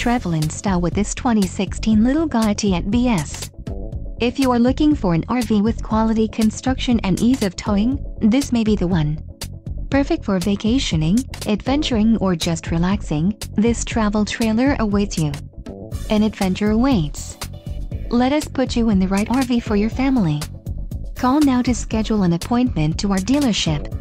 travel in style with this 2016 Little guy TNBS. If you are looking for an RV with quality construction and ease of towing, this may be the one. Perfect for vacationing, adventuring or just relaxing, this travel trailer awaits you. An adventure awaits. Let us put you in the right RV for your family. Call now to schedule an appointment to our dealership.